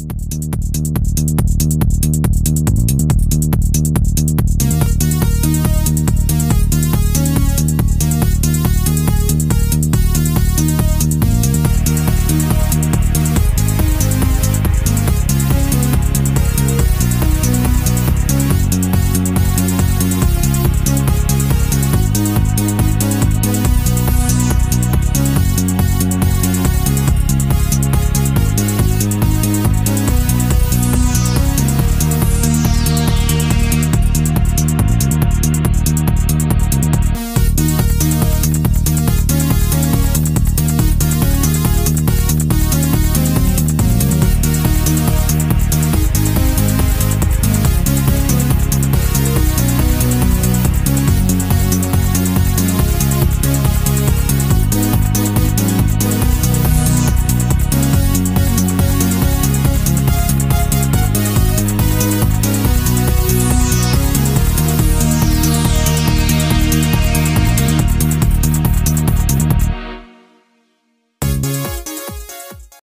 うん。